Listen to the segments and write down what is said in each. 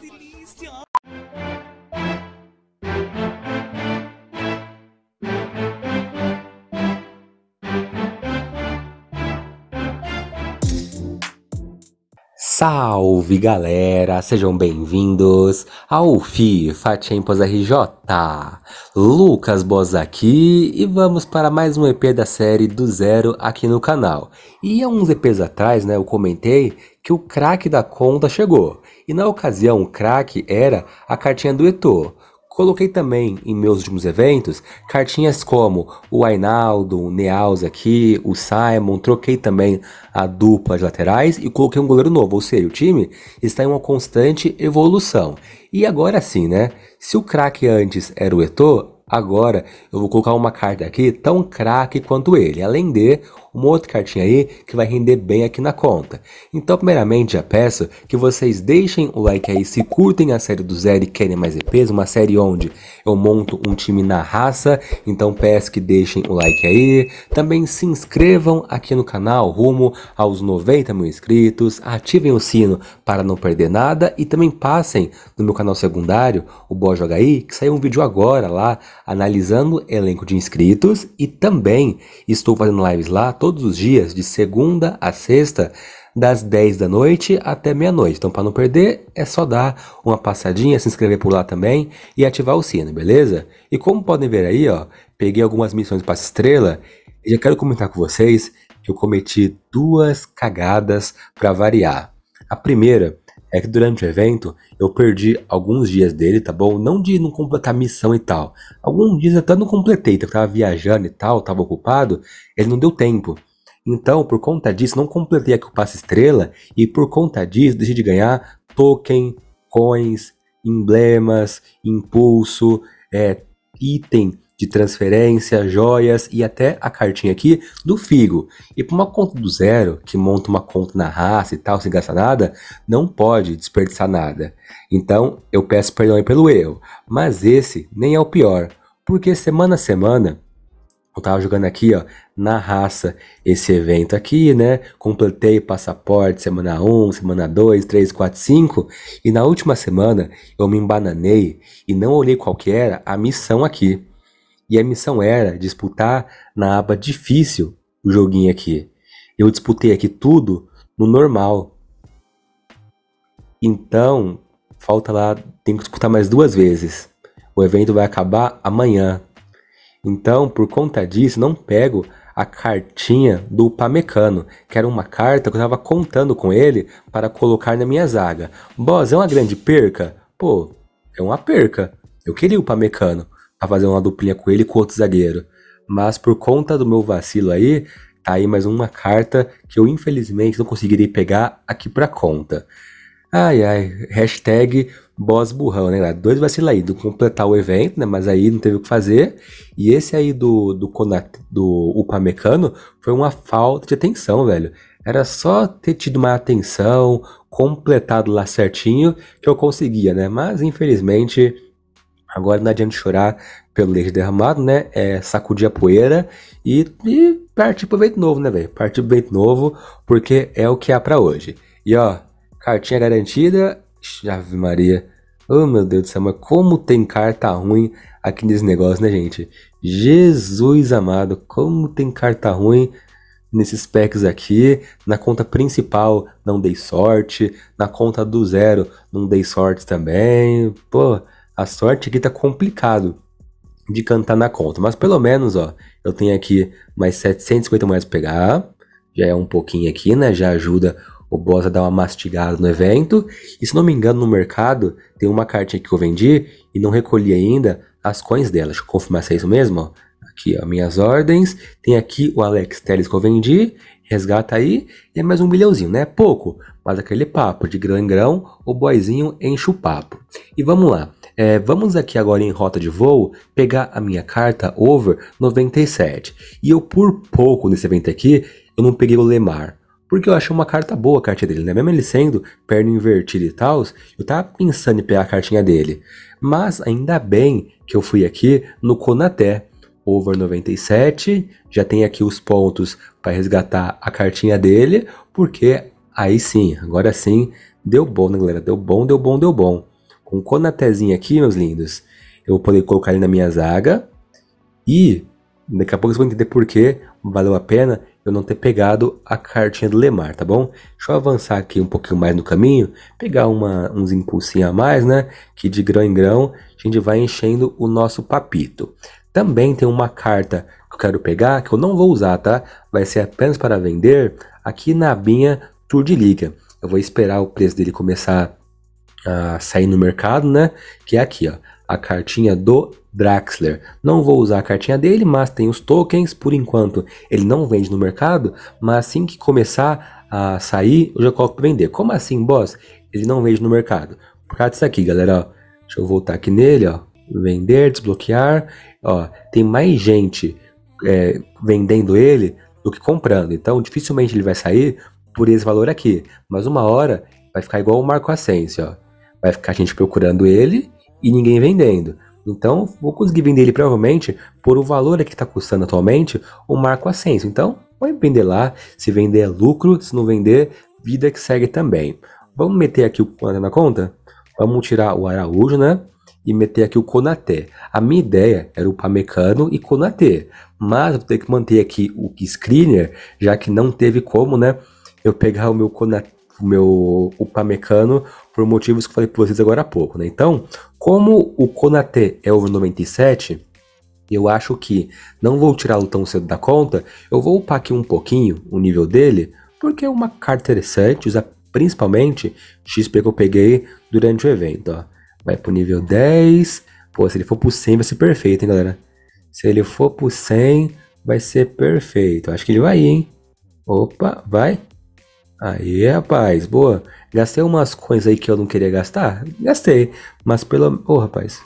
delícia! Salve galera, sejam bem-vindos ao FIFA Champions RJ. Lucas Boss aqui e vamos para mais um EP da série do zero aqui no canal. E há uns EPs atrás, né, eu comentei que o craque da conta chegou. E na ocasião, o craque era a cartinha do Eto'o. Coloquei também em meus últimos eventos cartinhas como o Ainaldo, o Neaus aqui, o Simon, troquei também a dupla de laterais e coloquei um goleiro novo, ou seja, o time está em uma constante evolução. E agora sim, né? Se o craque antes era o Eto'o, agora eu vou colocar uma carta aqui tão craque quanto ele, além de uma outra cartinha aí que vai render bem aqui na conta. Então, primeiramente, já peço que vocês deixem o like aí se curtem a série do Zero e querem mais EPs, uma série onde eu monto um time na raça, então peço que deixem o like aí. Também se inscrevam aqui no canal rumo aos 90 mil inscritos, ativem o sino para não perder nada e também passem no meu canal secundário, o Boa Joga aí, que saiu um vídeo agora lá analisando elenco de inscritos e também estou fazendo lives lá todos os dias, de segunda a sexta, das 10 da noite até meia-noite. Então, para não perder, é só dar uma passadinha, se inscrever por lá também e ativar o sino, beleza? E como podem ver aí, ó, peguei algumas missões para estrela e já quero comentar com vocês que eu cometi duas cagadas para variar. A primeira é que durante o evento eu perdi alguns dias dele, tá bom? Não de não completar missão e tal. Alguns dias até não completei, eu tava viajando e tal, tava ocupado, ele não deu tempo. Então, por conta disso, não completei aqui o passe estrela e por conta disso deixei de ganhar token, coins, emblemas, impulso, é, item de transferência, joias e até a cartinha aqui do Figo. E para uma conta do zero, que monta uma conta na raça e tal, sem gastar nada, não pode desperdiçar nada. Então eu peço perdão aí pelo erro. Mas esse nem é o pior, porque semana a semana eu tava jogando aqui, ó, na raça, esse evento aqui, né? Completei passaporte semana 1, semana 2, 3, 4, 5. E na última semana eu me embananei e não olhei qual era a missão aqui. E a missão era disputar na aba difícil o joguinho aqui. Eu disputei aqui tudo no normal. Então, falta lá, tem que disputar mais duas vezes. O evento vai acabar amanhã. Então, por conta disso, não pego a cartinha do Pamecano, que era uma carta que eu estava contando com ele para colocar na minha zaga. Boss, é uma grande perca? Pô, é uma perca. Eu queria o Pamecano a fazer uma duplinha com ele e com outro zagueiro. Mas por conta do meu vacilo aí, tá aí mais uma carta que eu infelizmente não conseguirei pegar aqui pra conta. Ai ai, hashtag boss burrão, né? Dois vacilos aí, do completar o evento, né? Mas aí não teve o que fazer. E esse aí do, do, do Upamecano foi uma falta de atenção, velho. Era só ter tido mais atenção, completado lá certinho, que eu conseguia, né? Mas infelizmente Agora não adianta chorar pelo leite derramado, né? É sacudir a poeira e, e partir pro vento novo, né, velho? Partir pro vento novo, porque é o que há para hoje. E ó, cartinha garantida. Ave Maria. Oh meu Deus do céu, mas como tem carta ruim aqui nesse negócio, né, gente? Jesus amado, como tem carta ruim nesses packs aqui. Na conta principal não dei sorte, na conta do zero não dei sorte também. Pô, a sorte aqui tá complicado de cantar na conta, mas pelo menos, ó, eu tenho aqui mais 750 moedas pra pegar, já é um pouquinho aqui, né, já ajuda o boss a dar uma mastigada no evento, e se não me engano no mercado tem uma cartinha que eu vendi e não recolhi ainda as coins dela, deixa eu confirmar se é isso mesmo, ó. Aqui, ó, minhas ordens, tem aqui o Alex Telles que eu vendi, resgata aí, e é mais um milhãozinho, né? Pouco, mas aquele papo de grão em grão, o boizinho enche o papo. E vamos lá, é, vamos aqui agora em rota de voo pegar a minha carta over 97. E eu por pouco nesse evento aqui, eu não peguei o Lemar. Porque eu achei uma carta boa a carta dele, né? Mesmo ele sendo perna invertida e tal, eu tava pensando em pegar a cartinha dele. Mas ainda bem que eu fui aqui no Conaté. Over 97, já tem aqui os pontos para resgatar a cartinha dele, porque aí sim, agora sim, deu bom, né, galera? Deu bom, deu bom, deu bom. Com o Konatezinho aqui, meus lindos, eu vou poder colocar ele na minha zaga. E daqui a pouco vocês vão entender por que valeu a pena eu não ter pegado a cartinha do Lemar, tá bom? Deixa eu avançar aqui um pouquinho mais no caminho, pegar uma, uns impulsinhos a mais, né? Que de grão em grão a gente vai enchendo o nosso papito. Também tem uma carta que eu quero pegar, que eu não vou usar, tá? Vai ser apenas para vender aqui na abinha Tour de Liga. Eu vou esperar o preço dele começar a sair no mercado, né? Que é aqui, ó. A cartinha do Draxler. Não vou usar a cartinha dele, mas tem os tokens. Por enquanto, ele não vende no mercado, mas assim que começar a sair, eu já coloco para vender. Como assim, boss? Ele não vende no mercado. Por causa disso aqui, galera, ó. Deixa eu voltar aqui nele, ó. Vender, desbloquear. Ó, tem mais gente é, vendendo ele do que comprando. Então, dificilmente ele vai sair por esse valor aqui. Mas uma hora vai ficar igual o Marco Asensio, ó. Vai ficar gente procurando ele e ninguém vendendo. Então, vou conseguir vender ele provavelmente por o valor que está custando atualmente o Marco Ascenso. Então, vai vender lá. Se vender é lucro, se não vender, vida que segue também. Vamos meter aqui o Konate na conta? Vamos tirar o Araújo, né? E meter aqui o Konaté. A minha ideia era o Pamecano e Konaté. Mas eu vou ter que manter aqui o Screener, já que não teve como, né? Eu pegar o meu Konaté o meu Upamecano por motivos que falei para vocês agora há pouco, né? Então, como o Konate é over 97, eu acho que não vou tirá-lo tão cedo da conta, eu vou upar aqui um pouquinho o nível dele, porque é uma carta interessante, usa principalmente XP que eu peguei durante o evento, ó. Vai pro nível 10, pô, se ele for pro 100 vai ser perfeito, hein, galera? Se ele for pro 100, vai ser perfeito. Acho que ele vai hein? Opa, vai. Aí, rapaz, boa. Gastei umas coisas aí que eu não queria gastar? Gastei. Mas pelo. Ô, oh, rapaz.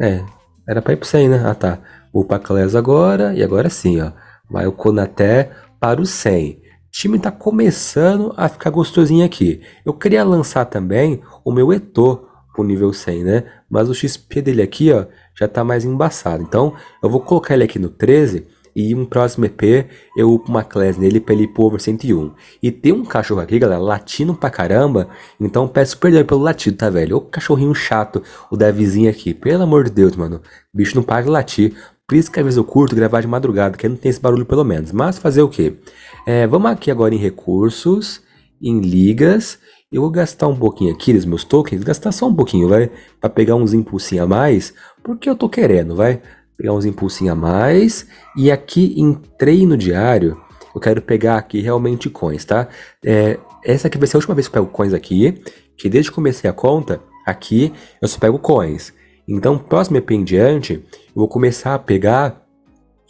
É, era pra ir pro 100, né? Ah, tá. O Paclés agora. E agora sim, ó. Vai o Conaté para o 100. O time tá começando a ficar gostosinho aqui. Eu queria lançar também o meu Eto pro nível 100, né? Mas o XP dele aqui, ó, já tá mais embaçado. Então, eu vou colocar ele aqui no 13 e um próximo EP eu upo uma class nele pra ele ir pro over 101. E tem um cachorro aqui, galera, latindo pra caramba. Então peço perdão pelo latido, tá, velho? Ô cachorrinho chato, o Davizinho aqui. Pelo amor de Deus, mano. O bicho não para de latir. Por isso que às vezes eu curto gravar de madrugada, que não tem esse barulho pelo menos. Mas fazer o quê? É, vamos aqui agora em recursos, em ligas. Eu vou gastar um pouquinho aqui nos meus tokens, gastar só um pouquinho, vai? Pra pegar uns impulsinhos a mais, porque eu tô querendo, vai? Pegar uns impulsinhos a mais. E aqui em treino diário, eu quero pegar aqui realmente coins, tá? É, essa aqui vai ser a última vez que eu pego coins aqui, que desde que comecei a conta, aqui eu só pego coins. Então, próximo EP em diante, eu vou começar a pegar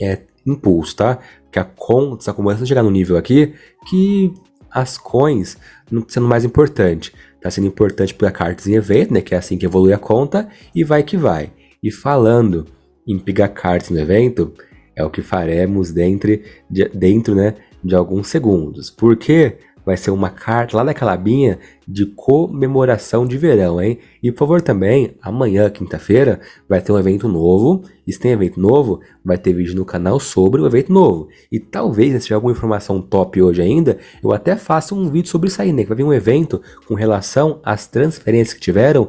é, impulso, tá? Que a conta está começando a chegar no nível aqui que as coins não tá sendo mais importante. Tá sendo importante pegar cartas em evento, né? Que é assim que evolui a conta e vai que vai. E falando em pegar cartas no evento é o que faremos dentro, de, dentro né, de alguns segundos. Porque vai ser uma carta lá daquela abinha de comemoração de verão, hein? E por favor também, amanhã, quinta-feira, vai ter um evento novo. E se tem evento novo, vai ter vídeo no canal sobre o evento novo. E talvez, né, se tiver alguma informação top hoje ainda, eu até faça um vídeo sobre isso aí, né? Que vai vir um evento com relação às transferências que tiveram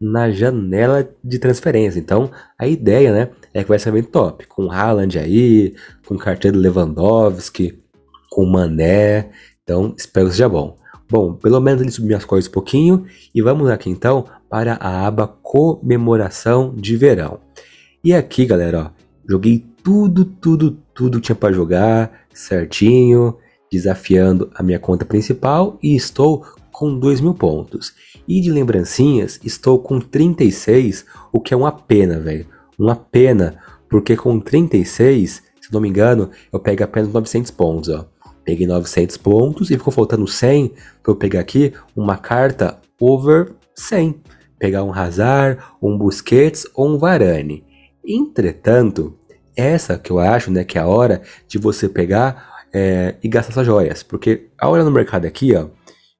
na janela de transferência. Então, a ideia, né, é que vai ser bem top, com Haaland aí, com carteira do Lewandowski, com Mané. Então, espero que seja bom. Bom, pelo menos ele subiu as coisas um pouquinho e vamos aqui então para a aba comemoração de verão. E aqui, galera, ó, joguei tudo, tudo, tudo que tinha para jogar certinho, desafiando a minha conta principal e estou com 2 mil pontos. E de lembrancinhas, estou com 36, o que é uma pena, velho. Uma pena, porque com 36, se não me engano, eu pego apenas 900 pontos, ó. Peguei 900 pontos e ficou faltando 100 para eu pegar aqui uma carta over 100. Pegar um Hazard, um Busquets ou um Varane. Entretanto, essa que eu acho, né, que é a hora de você pegar é, e gastar suas joias. Porque a hora no mercado aqui, ó,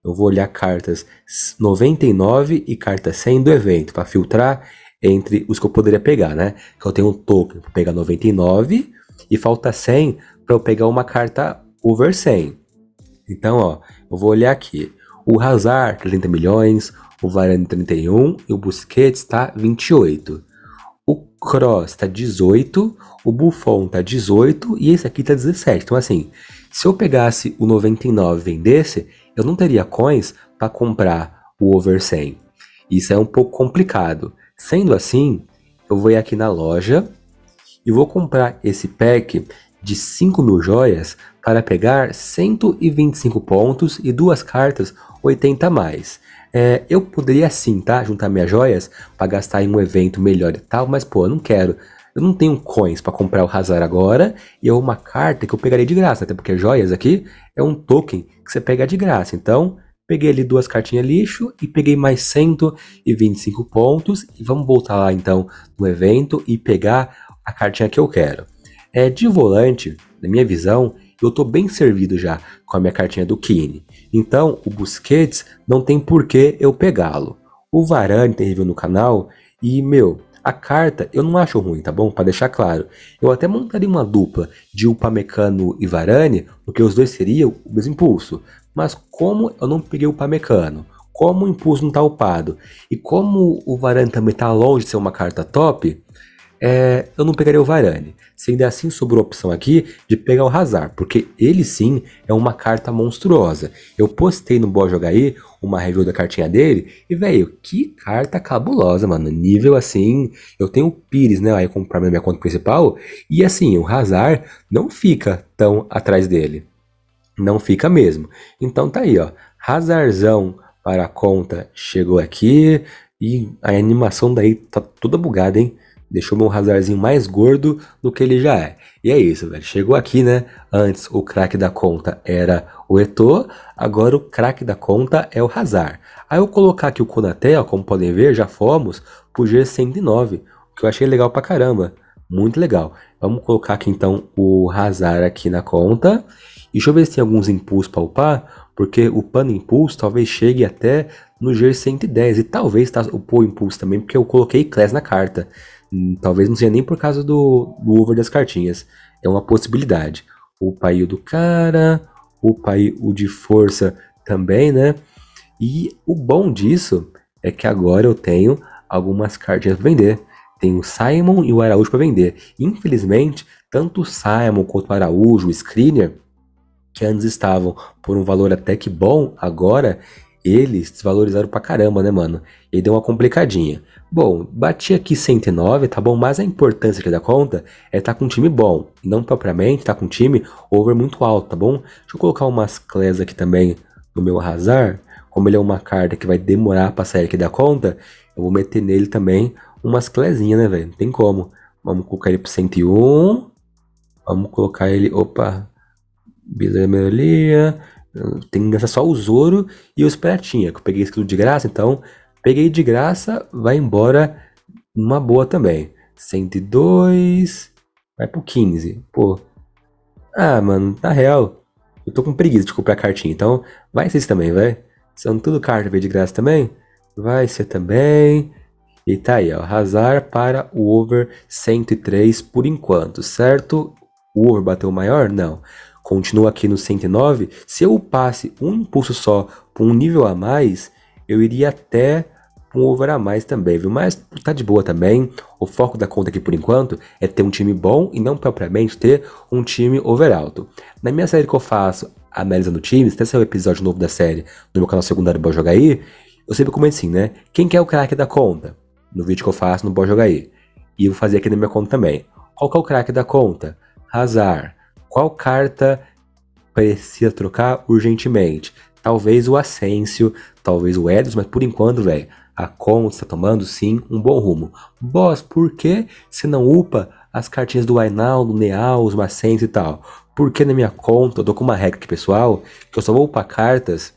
eu vou olhar cartas 99 e carta 100 do evento para filtrar entre os que eu poderia pegar, né? Que eu tenho um token para pegar 99 e falta 100 para eu pegar uma carta over 100. Então, ó, eu vou olhar aqui. O Hazard, 30 milhões. o Varane 31 e o Busquets está 28. O Cross está 18, o Buffon está 18 e esse aqui está 17. Então assim, se eu pegasse o 99 e vendesse, eu não teria coins para comprar o over 100. Isso é um pouco complicado. Sendo assim, eu vou ir aqui na loja e vou comprar esse pack de 5 mil joias para pegar 125 pontos e duas cartas 80 a mais. É, eu poderia sim, tá? Juntar minhas joias para gastar em um evento melhor e tal, mas pô, eu não quero. Eu não tenho coins para comprar o Hazard agora e é uma carta que eu pegarei de graça, até porque joias aqui é um token que você pega de graça. Então, peguei ali duas cartinhas lixo e peguei mais 125 pontos e vamos voltar lá então no evento e pegar a cartinha que eu quero. É de volante, na minha visão, eu tô bem servido já com a minha cartinha do Kine. Então, o Busquets não tem por que eu pegá-lo. O Varane tem review no canal e, meu, a carta eu não acho ruim, tá bom? Para deixar claro. Eu até montaria uma dupla de Upamecano e Varane, porque os dois seriam o mesmo impulso. Mas como eu não peguei o Upamecano, como o impulso não tá upado, e como o Varane também tá longe de ser uma carta top, é, eu não pegaria o Varane. Se ainda assim sobrou a opção aqui de pegar o Hazard, porque ele sim é uma carta monstruosa. Eu postei no Boa aí uma review da cartinha dele e, velho, que carta cabulosa, mano. Nível assim, eu tenho o Pires, né, aí comprar minha conta principal e assim, o Hazard não fica tão atrás dele. Não fica mesmo. Então tá aí, ó. Hazardzão para a conta chegou aqui e a animação daí tá toda bugada, hein? Deixou meu Hazardzinho mais gordo do que ele já é. E é isso, velho. Chegou aqui, né? Antes o craque da conta era o Eto'o, agora o craque da conta é o Hazard. Aí eu colocar aqui o Konaté, ó, como podem ver, já fomos pro G109, o que eu achei legal pra caramba. Muito legal. Vamos colocar aqui então o Hazard aqui na conta. E deixa eu ver se tem alguns impulsos para upar, porque o Pano Impulso talvez chegue até no G110 e talvez tá, o Impulso também, porque eu coloquei Class na carta. Hum, talvez não seja nem por causa do, do over das cartinhas. É uma possibilidade. O pai do cara, o pai o de força também, né? E o bom disso é que agora eu tenho algumas cartinhas para vender. Tenho o Simon e o Araújo para vender. Infelizmente, tanto o Simon quanto o Araújo, o Screener, que antes estavam por um valor até que bom, agora eles desvalorizaram pra caramba, né, mano? E deu uma complicadinha. Bom, bati aqui 109, tá bom? Mas a importância aqui da conta é estar tá com um time bom. Não propriamente estar tá com um time over muito alto, tá bom? Deixa eu colocar umas clés aqui também no meu Hazard. Como ele é uma carta que vai demorar pra sair aqui da conta, eu vou meter nele também umas clézinhas, né, velho? Não tem como. Vamos colocar ele pro 101. Vamos colocar ele... Opa! Bisa Melolia. Tem gastar só o Zoro e os Pratinha, que eu peguei isso de graça, então peguei de graça, vai embora numa boa também. 102, vai pro 15. Pô, ah, mano, na real, eu tô com preguiça de comprar cartinha, então vai isso também, vai. São tudo carta veio de graça também? Vai ser também. E tá aí, ó, Hazard para o over 103 por enquanto, certo? O over bateu maior? Não continua aqui no 109, se eu passe um impulso só para um nível a mais, eu iria até um over a mais também, viu? Mas tá de boa também. O foco da conta aqui por enquanto é ter um time bom e não propriamente ter um time over alto. Na minha série que eu faço analisando times, até saiu o episódio novo da série no meu canal secundário Boa Jogar aí, eu sempre comento assim, né? Quem que é o craque da conta? No vídeo que eu faço no Boa Jogar aí. E eu vou fazer aqui na minha conta também. Qual que é o craque da conta? Hazard. Qual carta precisa trocar urgentemente? Talvez o Asensio, talvez o Edson, mas por enquanto, velho, a conta está tomando sim um bom rumo. Boss, por que você não upa as cartinhas do Ainaldo, Neal, os Macens e tal? Porque na minha conta eu tô com uma regra aqui, pessoal, que eu só vou upar cartas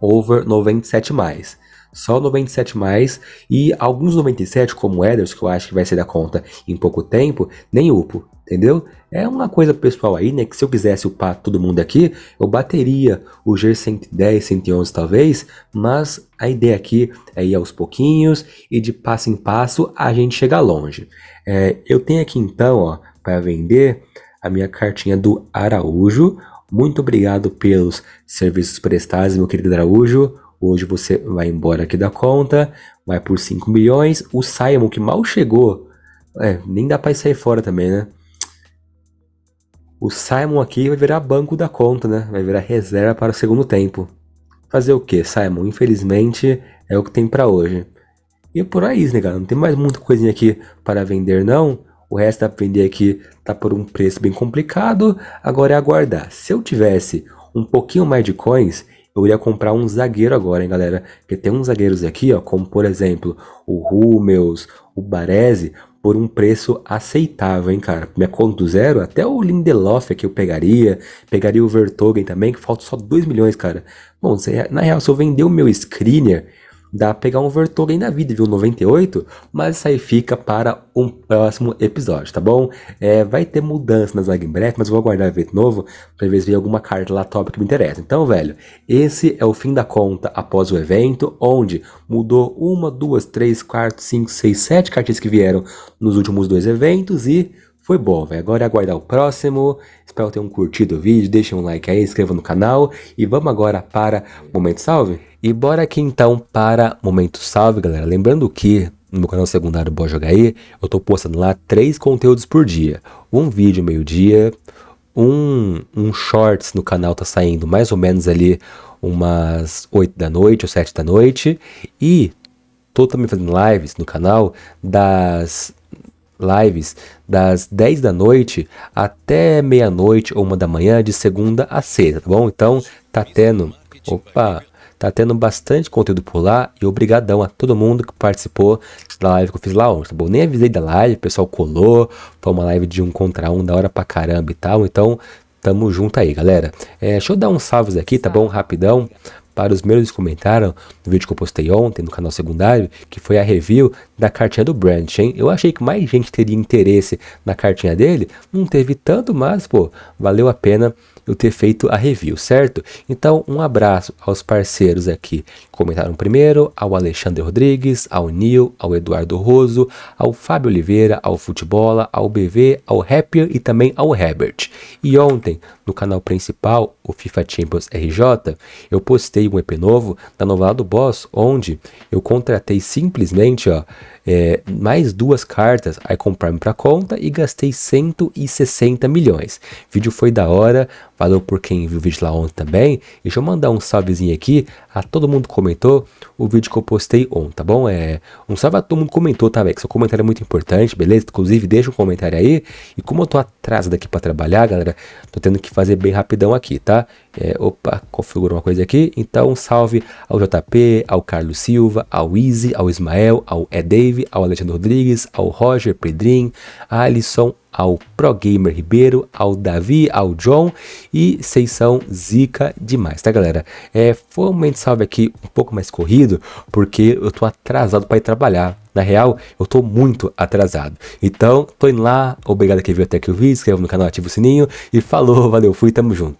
over 97 mais. Só 97 mais e alguns 97, como o Ederson, que eu acho que vai ser da conta em pouco tempo, nem upo entendeu? É uma coisa pessoal aí, né? Que se eu quisesse upar todo mundo aqui, eu bateria o G110, 111 talvez, mas a ideia aqui é ir aos pouquinhos e de passo em passo a gente chegar longe. É, eu tenho aqui então, ó, para vender a minha cartinha do Araújo. Muito obrigado pelos serviços prestados, meu querido Araújo. Hoje você vai embora aqui da conta, vai por 5 milhões. O Simon, que mal chegou, é, nem dá pra sair fora também, né? O Simon aqui vai virar banco da conta, né? Vai virar reserva para o segundo tempo. Fazer o que, Simon? Infelizmente é o que tem para hoje. E por aí, né, galera? Não tem mais muita coisinha aqui para vender, não. O resto da vender aqui tá por um preço bem complicado. Agora é aguardar. Se eu tivesse um pouquinho mais de coins, eu iria comprar um zagueiro agora, hein, galera? Porque tem uns zagueiros aqui, ó, como por exemplo o Rummels, o Baresi, por um preço aceitável, hein, cara? Minha conta do zero, até o Lindelof aqui eu pegaria, pegaria o Vertogen também, que falta só 2 milhões, cara. Bom, na real, se eu vender o meu screener, Dá pra pegar um Vertogen da vida, viu? 98, mas isso aí fica para um próximo episódio, tá bom? É, vai ter mudança na Zaga em breve, mas vou aguardar o evento novo pra ver se vem alguma carta lá top que me interessa. Então, velho, esse é o fim da conta após o evento, onde mudou uma, duas, três, quatro, cinco, seis, sete cartas que vieram nos últimos dois eventos e foi bom, velho. Agora é aguardar o próximo. Espero que tenham curtido o vídeo. Deixem um like aí, inscreva no canal. E vamos agora para Momento Salve. E bora aqui então para Momento Salve, galera. Lembrando que no meu canal secundário Boa Jogar aí, eu tô postando lá três conteúdos por dia. Um vídeo meio-dia, um, um shorts no canal tá saindo mais ou menos ali umas 8 da noite ou 7 da noite. E tô também fazendo lives no canal das lives das 10 da noite até meia-noite ou uma da manhã de segunda a sexta, tá bom? Então tá tendo, opa, Tá tendo bastante conteúdo por lá e obrigadão a todo mundo que participou da live que eu fiz lá ontem, tá bom? Nem avisei da live, o pessoal colou, foi uma live de um contra um, da hora pra caramba e tal, então tamo junto aí, galera. É, deixa eu dar uns salves aqui, tá bom? Rapidão para os meus que comentaram no vídeo que eu postei ontem no canal secundário, que foi a review da cartinha do Branch, hein? Eu achei que mais gente teria interesse na cartinha dele, não teve tanto, mas, pô, valeu a pena eu ter feito a review, certo? Então, um abraço aos parceiros aqui que comentaram primeiro, ao Alexandre Rodrigues, ao Nil, ao Eduardo Roso, ao Fábio Oliveira, ao Futebola, ao BV, ao Happier e também ao Herbert. E ontem, no canal principal, o FIFA Champions RJ, eu postei um EP novo da novela do Boss, onde eu contratei simplesmente, ó, é, mais duas cartas Icon Prime para conta e gastei 160 milhões. O vídeo foi da hora, valeu por quem viu o vídeo lá ontem também. Deixa eu mandar um salvezinho aqui a todo mundo que comentou o vídeo que eu postei ontem, tá bom? É, um salve a todo mundo que comentou, tá, velho? Seu comentário é muito importante, beleza? Inclusive, deixa um comentário aí. E como eu tô atrasado aqui para trabalhar, galera, tô tendo que fazer bem rapidão aqui, tá? É, opa, configurou uma coisa aqui. Então, um salve ao JP, ao Carlos Silva, ao Easy, ao Ismael, ao Edave, ao Alexandre Rodrigues, ao Roger Pedrin, a Alisson, ao Pro Gamer Ribeiro, ao Davi, ao John e vocês são zica demais, tá galera? É, foi um momento salve aqui um pouco mais corrido, porque eu tô atrasado para ir trabalhar. Na real, eu tô muito atrasado. Então, tô indo lá, obrigado que viu até aqui o vídeo, inscreva no canal, ativa o sininho e falou, valeu, fui, tamo junto.